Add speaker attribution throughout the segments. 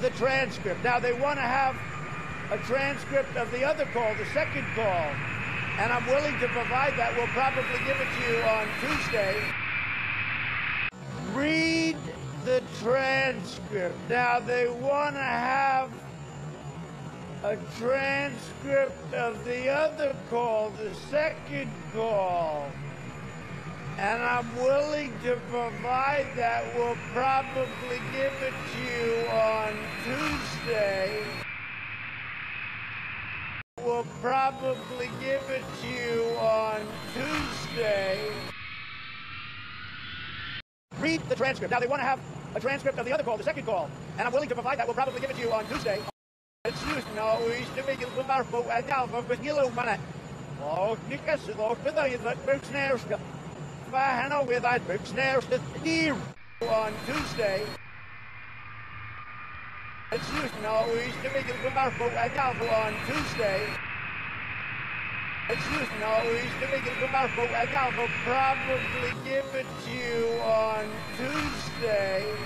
Speaker 1: the transcript. Now they want to have a transcript of the other call, the second call, and I'm willing to provide that. We'll probably give it to you on Tuesday. Read the transcript. Now they want to have a transcript of the other call, the second call. And I'm willing to provide that. We'll probably give it to you on Tuesday. We'll probably give it to you on Tuesday. Read the transcript. Now they want to have a transcript of the other call, the second call. And I'm willing to provide that. We'll probably give it to you on Tuesday. No, he's to make it and money. Oh, with the now. Havana with our McNair on Tuesday. It's Houston always to make it come out for a couple on Tuesday. It's Houston always to make it come out for a couple. probably give it to you on Tuesday.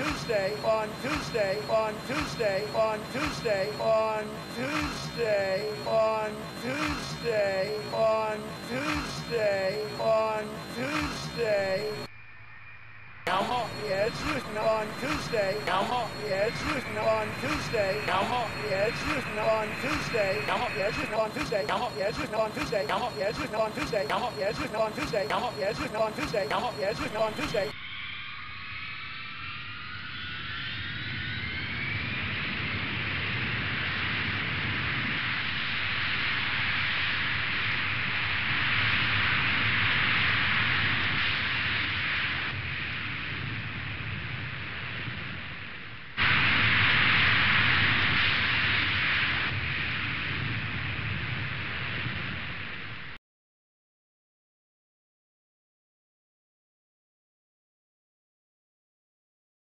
Speaker 1: On Tuesday, on Tuesday, on Tuesday, on Tuesday, on Tuesday, on Tuesday, on Tuesday, on Tuesday. Yeah, it's used on Tuesday. Yeah, it's used on Tuesday. Yeah, it's used on Tuesday. Yeah, it's used on Tuesday. Yeah, it's used on Tuesday. Yeah, it's used on Tuesday. Yeah, it's used on Tuesday. Yeah, it's used on Tuesday. Yeah, it's used on Tuesday.